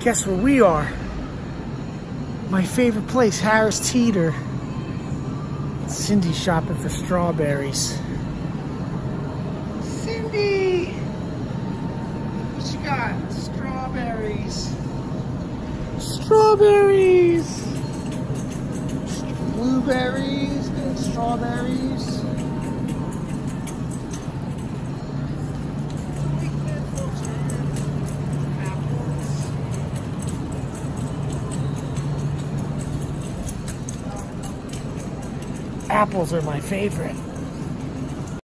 Guess where we are? My favorite place, Harris Teeter. Cindy shopping for strawberries. Cindy! What you got? Strawberries. Strawberries! Blueberries and strawberries. Apples are my favorite.